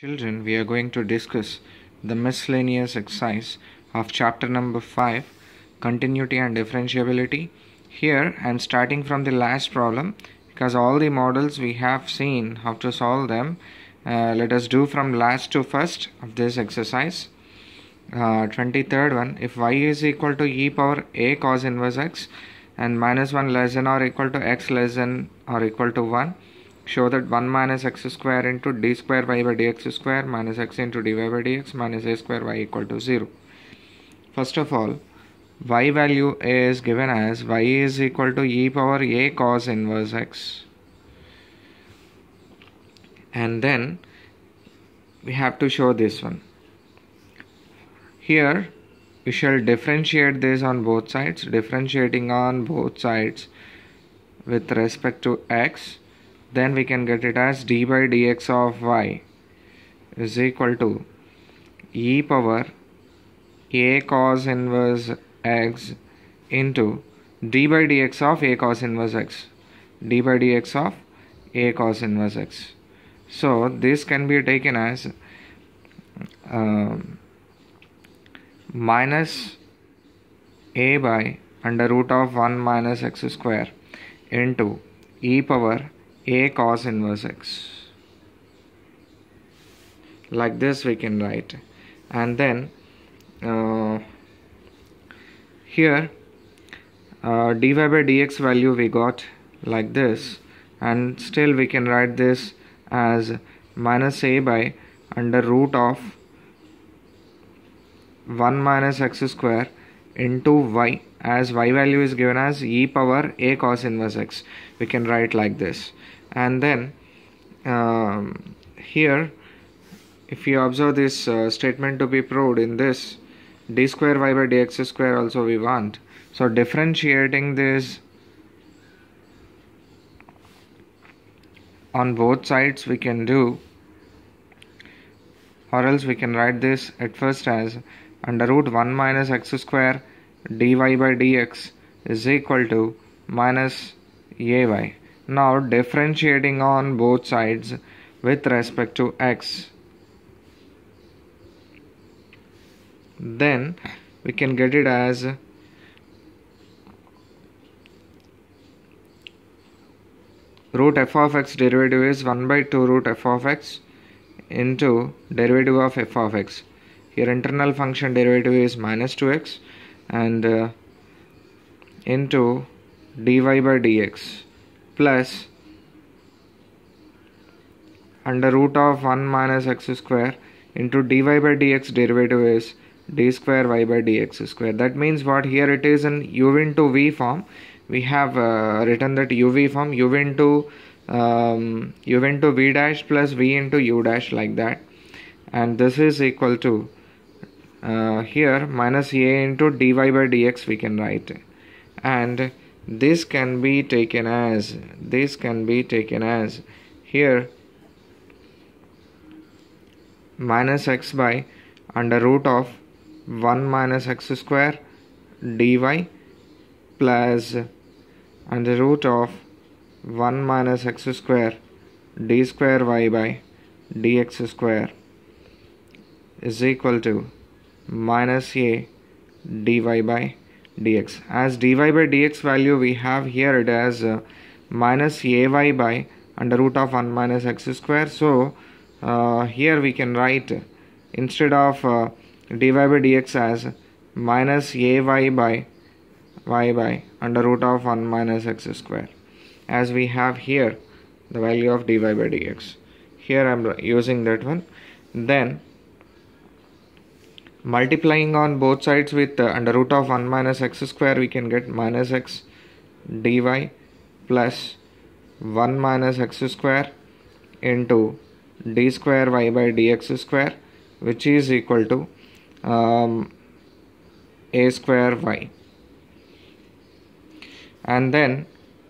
Children, we are going to discuss the miscellaneous exercise of chapter number 5 continuity and differentiability. Here am starting from the last problem because all the models we have seen how to solve them. Uh, let us do from last to first of this exercise. Uh, 23rd one if y is equal to e power a cos inverse x and minus 1 less than or equal to x less than or equal to 1 show that 1 minus x square into d square y by dx square minus x into dy by dx minus a square y equal to 0. First of all, y value is given as y is equal to e power a cos inverse x. And then we have to show this one. Here we shall differentiate this on both sides, differentiating on both sides with respect to x then we can get it as d by dx of y is equal to e power a cos inverse x into d by dx of a cos inverse x d by dx of a cos inverse x. So this can be taken as uh, minus a by under root of 1 minus x square into e power a cos inverse x. Like this we can write. And then uh, here uh, dy by dx value we got like this. And still we can write this as minus a by under root of 1 minus x square into y as y value is given as e power a cos inverse x. We can write like this and then um, here if you observe this uh, statement to be proved in this d square y by dx square also we want. So differentiating this on both sides we can do or else we can write this at first as under root 1 minus x square dy by dx is equal to minus ay now differentiating on both sides with respect to x. Then we can get it as root f of x derivative is 1 by 2 root f of x into derivative of f of x. Here internal function derivative is minus 2x and uh, into dy by dx plus under root of 1 minus x square into dy by dx derivative is d square y by dx square. That means what here it is in u into v form. We have uh, written that uv form u into um, u into v dash plus v into u dash like that. And this is equal to uh, here minus a into dy by dx we can write. And this can be taken as this can be taken as. Here minus x by under root of 1 minus x square dy plus under root of 1 minus x square d square y by dx square is equal to minus a dy by dx. As dy by dx value we have here it as uh, minus ay by under root of 1 minus x square. So uh, here we can write instead of uh, dy by dx as minus ay by y by under root of 1 minus x square. As we have here the value of dy by dx. Here I'm using that one. Then multiplying on both sides with uh, under root of 1 minus x square we can get minus x dy plus 1 minus x square into d square y by dx square which is equal to um, a square y. And then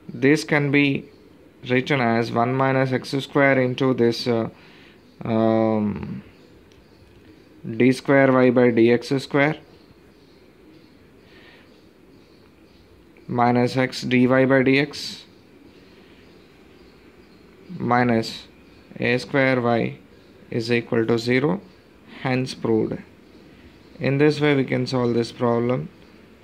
this can be written as 1 minus x square into this uh, um, d square y by dx square minus x dy by dx minus a square y is equal to 0 hence proved. In this way we can solve this problem.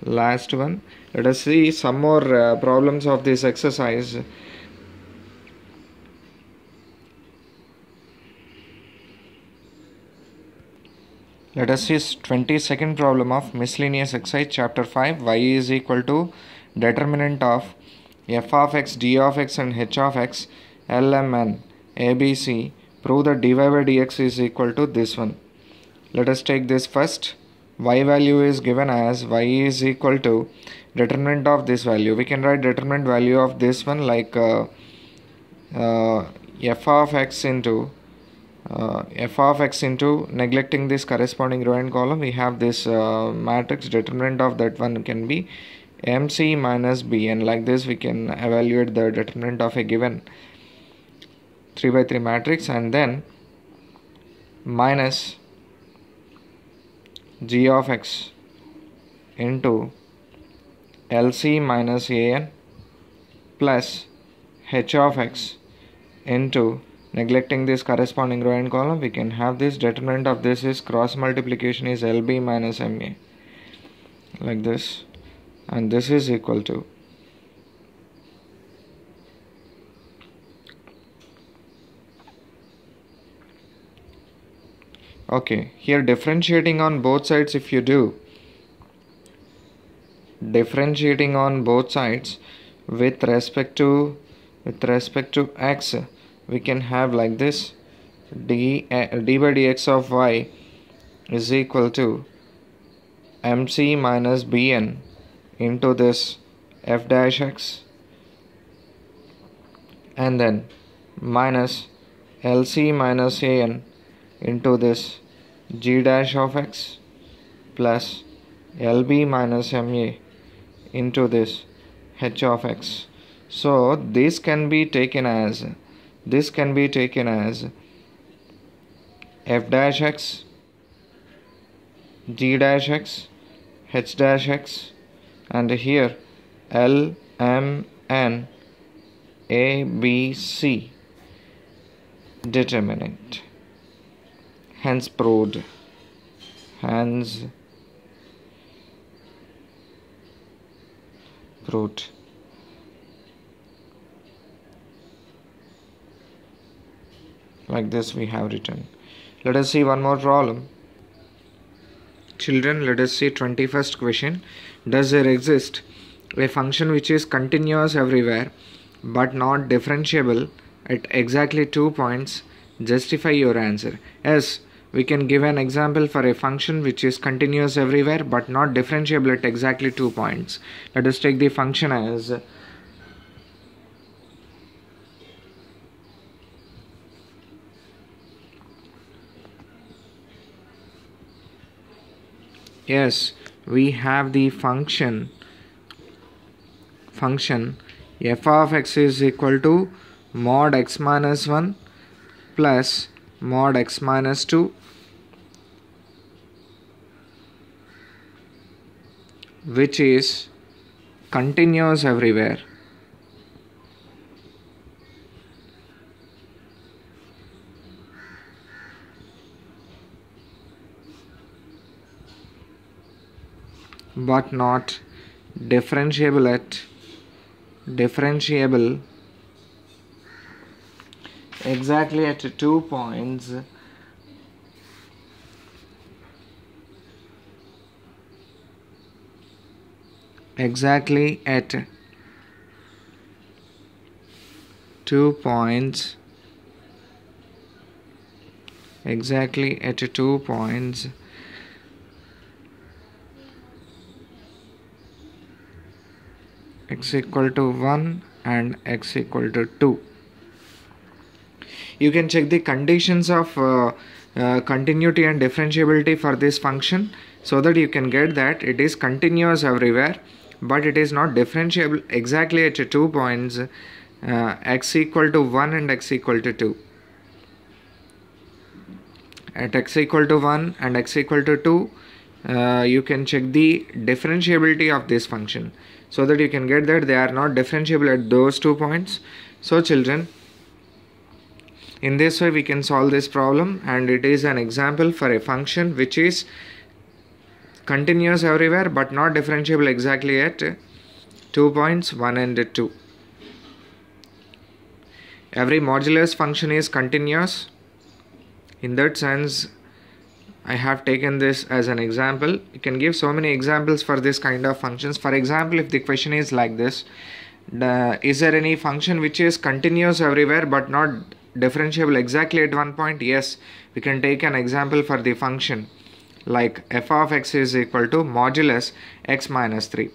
Last one. Let us see some more uh, problems of this exercise let us see 22nd problem of miscellaneous exercise chapter 5 y is equal to determinant of f of x d of x and h of x lmn abc prove that dy by dx is equal to this one. Let us take this first. Y value is given as y is equal to determinant of this value. We can write determinant value of this one like uh, uh, f of x into uh, f of x into neglecting this corresponding row and column we have this uh, matrix determinant of that one can be mc minus b and like this we can evaluate the determinant of a given 3 by 3 matrix and then minus g of x into lc minus an plus h of x into neglecting this corresponding row and column we can have this. Determinant of this is cross multiplication is lb minus ma like this. And this is equal to okay here differentiating on both sides if you do differentiating on both sides with respect to with respect to x we can have like this. D, d by dx of y is equal to mc minus bn into this f dash x. And then minus lc minus an into this g dash of x plus lb minus ma into this h of x. So this can be taken as this can be taken as f dash x g dash x h dash x and here l m n a b c determinant. Hence proved hence proved like this we have written. Let us see one more problem. Children let us see 21st question. Does there exist a function which is continuous everywhere but not differentiable at exactly two points? Justify your answer. Yes we can give an example for a function which is continuous everywhere but not differentiable at exactly two points. Let us take the function as yes we have the function. Function. F of x is equal to mod x minus 1 plus mod x minus 2 which is continuous everywhere but not differentiable at differentiable exactly at two points. Exactly at two points. Exactly at two points x equal to 1 and x equal to 2 you can check the conditions of uh, uh, continuity and differentiability for this function so that you can get that it is continuous everywhere but it is not differentiable exactly at two points uh, x equal to 1 and x equal to 2 at x equal to 1 and x equal to 2 uh, you can check the differentiability of this function so that you can get that they are not differentiable at those two points. So children in this way we can solve this problem and it is an example for a function which is continuous everywhere but not differentiable exactly at two points 1 and 2 every modulus function is continuous in that sense I have taken this as an example. You can give so many examples for this kind of functions. For example if the question is like this the, is there any function which is continuous everywhere but not differentiable exactly at one point? Yes. We can take an example for the function like f of x is equal to modulus x minus 3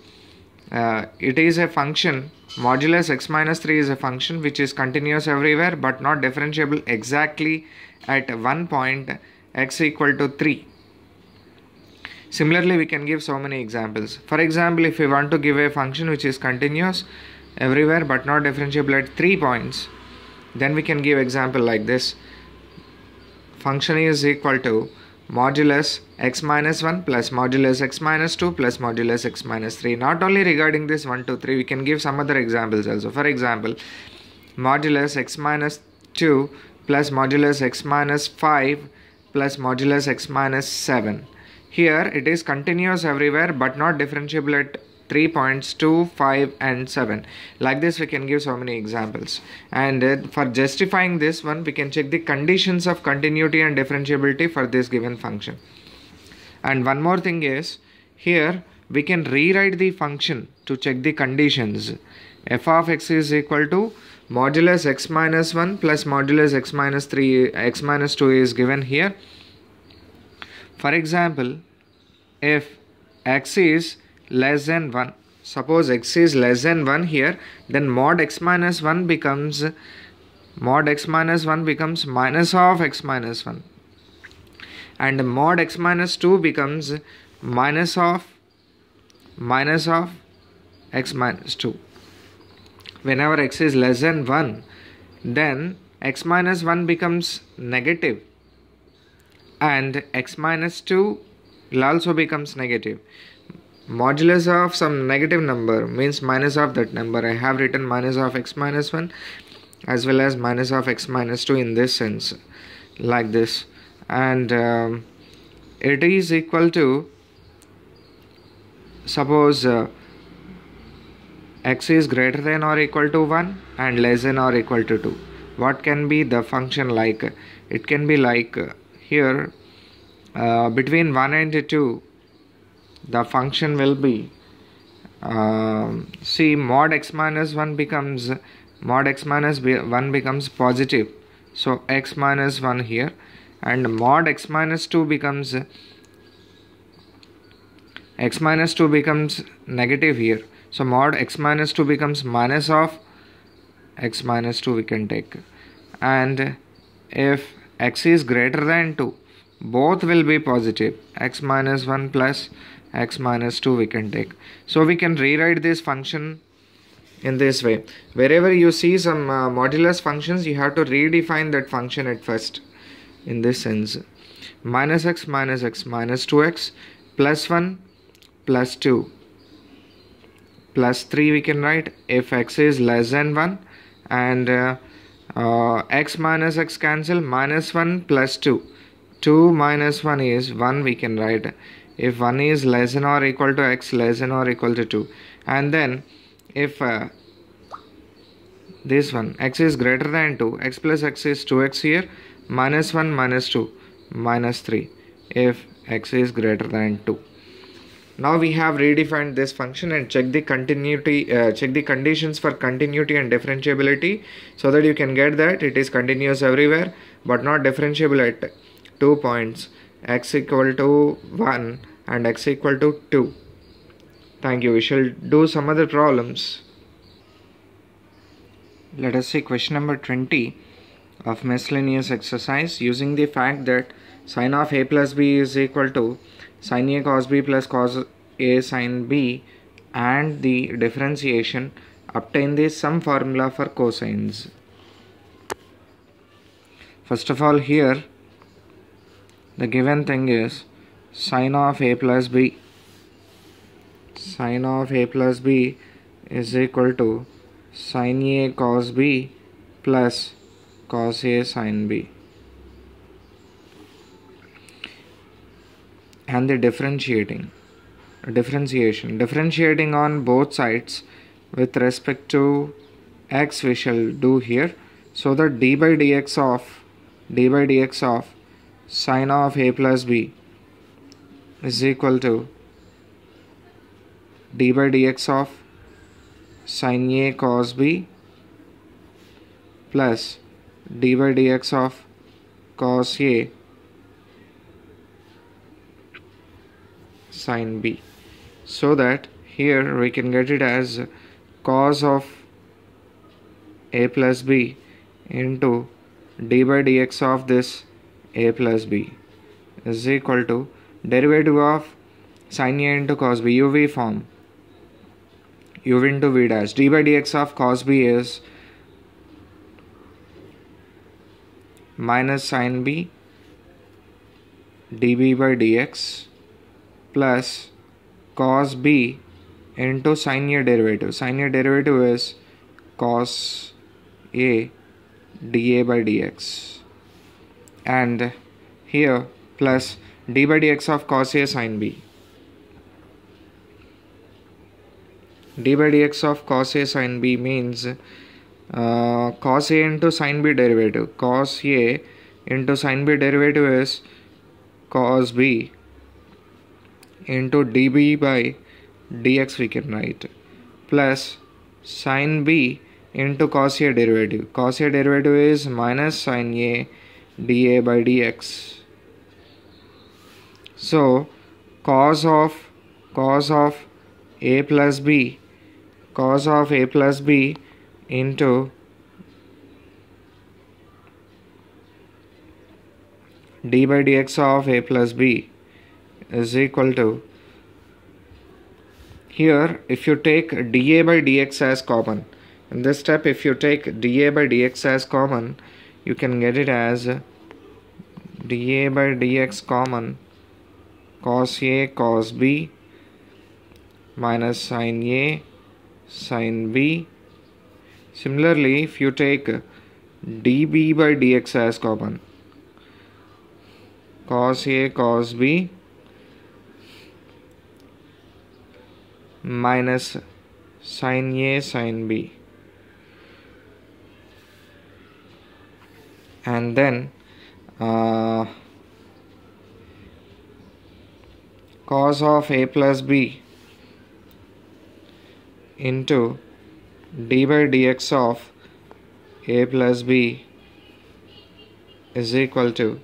uh, it is a function modulus x minus 3 is a function which is continuous everywhere but not differentiable exactly at one point x equal to 3 similarly we can give so many examples. For example if we want to give a function which is continuous everywhere but not differentiable at 3 points then we can give example like this. Function is equal to modulus x minus 1 plus modulus x minus 2 plus modulus x minus 3 not only regarding this 1 2 3 we can give some other examples also. For example modulus x minus 2 plus modulus x minus 5 plus modulus x minus 7 here it is continuous everywhere but not differentiable at 3 points 2 5 and 7 like this we can give so many examples. And uh, for justifying this one we can check the conditions of continuity and differentiability for this given function. And one more thing is here we can rewrite the function to check the conditions. F of x is equal to modulus x minus 1 plus modulus x minus 3 x minus 2 is given here. For example if x is less than 1 suppose x is less than 1 here then mod x minus 1 becomes mod x minus 1 becomes minus of x minus 1 and mod x minus 2 becomes minus of minus of x minus 2 whenever x is less than 1 then x minus 1 becomes negative. And x minus 2 also becomes negative. Modulus of some negative number means minus of that number. I have written minus of x minus 1 as well as minus of x minus 2 in this sense like this. And um, it is equal to suppose uh, x is greater than or equal to 1 and less than or equal to 2 what can be the function like? It can be like here uh, between 1 and 2 the function will be uh, see mod x minus 1 becomes mod x minus 1 becomes positive. So x minus 1 here and mod x minus 2 becomes x minus 2 becomes negative here so mod x minus 2 becomes minus of x minus 2 we can take. And if x is greater than 2 both will be positive. X minus 1 plus x minus 2 we can take. So we can rewrite this function in this way. Wherever you see some uh, modulus functions you have to redefine that function at first in this sense. Minus x minus x minus 2x plus 1 plus 2 plus 3 we can write. If x is less than 1 and uh, uh, x minus x cancel minus 1 plus 2 2 minus 1 is 1 we can write. If 1 is less than or equal to x less than or equal to 2 and then if uh, this one x is greater than 2 x plus x is 2x here minus 1 minus 2 minus 3 if x is greater than 2 now we have redefined this function and check the continuity uh, check the conditions for continuity and differentiability so that you can get that it is continuous everywhere but not differentiable at two points x equal to 1 and x equal to 2. Thank you. We shall do some other problems. Let us see question number 20 of miscellaneous exercise using the fact that sine of a plus b is equal to sine a cos b plus cos a sine b and the differentiation obtain the sum formula for cosines. First of all here the given thing is sine of a plus b sine of a plus b is equal to sine a cos b plus cos A sin B. And the differentiating differentiation differentiating on both sides with respect to x we shall do here so that d by dx of d by dx of sine of a plus b is equal to d by dx of sine a cos b plus d by dx of cos a sine b. So that here we can get it as cos of a plus b into d by dx of this a plus b is equal to derivative of sine a into cos b uv form. U into v dash. D by dx of cos b is minus sine b db by dx plus cos b into sine a derivative. Sine a derivative is cos a dA by dx and here plus d by dx of cos a sine b. d by dx of cos a sine b means uh, cos a into sine b derivative. Cos a into sine b derivative is cos b into db by dx we can write plus sine b into cos a derivative cos a derivative is minus sine a dA by dx so cos of cos of a plus b cos of a plus b into d by dx of a plus b is equal to here if you take dA by dx as common in this step if you take dA by dx as common you can get it as dA by dx common cos A cos B minus sin A sin B similarly if you take dB by dx as common cos A cos B minus sin A sin B. And then uh, cos of A plus B into d by dx of A plus B is equal to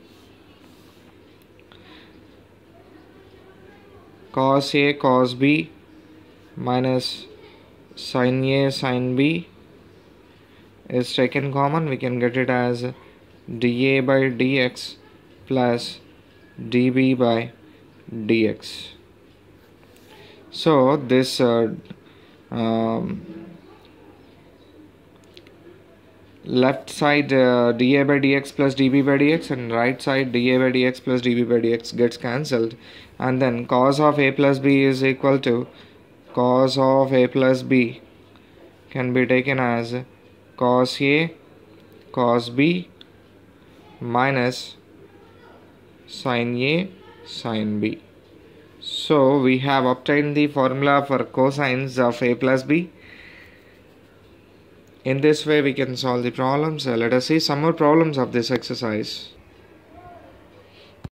cos A cos B minus sin A sin B is taken common. We can get it as dA by dx plus dB by dx. So this uh, um, left side uh, dA by dx plus dB by dx and right side dA by dx plus dB by dx gets cancelled. And then cos of a plus b is equal to cos of a plus b can be taken as cos a cos b minus sin a sin b. So we have obtained the formula for cosines of a plus b in this way we can solve the problems. Uh, let us see some more problems of this exercise